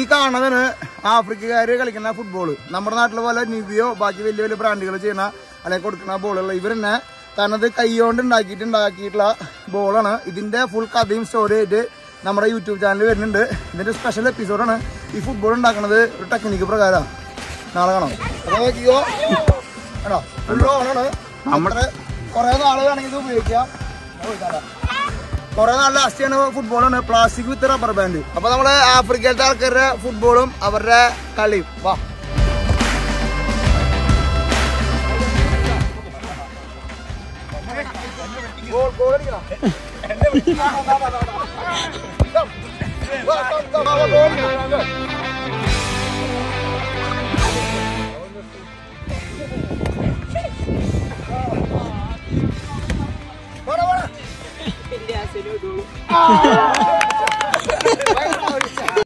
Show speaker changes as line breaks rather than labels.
ഈ കാണുന്നതാണ് ആഫ്രിക്കക്കാർ കളിക്കുന്ന ഫുട്ബോൾ നമ്മുടെ നാട്ടിലെ പോലെ നിവിയോ ബാക്കി വലിയ വലിയ ബ്രാൻഡുകൾ ചെയ്യുന്ന അല്ലെങ്കിൽ കൊടുക്കുന്ന ബോളുകൾ ഇവർ തന്നെ തനത് കൈകൊണ്ട് ഉണ്ടാക്കിയിട്ട് ഉണ്ടാക്കിയിട്ടുള്ള ബോളാണ് ഇതിന്റെ ഫുൾ കഥയും സ്റ്റോറി ആയിട്ട് നമ്മുടെ യൂട്യൂബ് ചാനൽ വരുന്നുണ്ട്. ഇതിന്റെ സ്പെഷ്യൽ എപ്പിസോഡാണ് ഈ ഫുട്ബോൾ ഉണ്ടാക്കുന്നത്. ഒരു ടെക്നിക്ക് പ്രകാരമാണ് നാളെ കാണാം. അപ്പോൾ നോക്കിയോ ആണോ. ഫുൾ ഓണാണ് നമ്മുടെ കുറേ നാൾ വേണമെങ്കിൽ ഇത് ഉപയോഗിക്കാം. കുറെ നാൾ ലാസ്റ്റ് ചെയ്യണ ഫുട്ബോളാണ് പ്ലാസ്റ്റിക് വിത്ത് റബ്ബർ ബാൻഡ് അപ്പൊ നമ്മള് ആഫ്രിക്കയിലത്തെ ആൾക്കാരുടെ ഫുട്ബോളും അവരുടെ കളിയും വാ ഗോൾ ഗോൾ Pendeja, loco.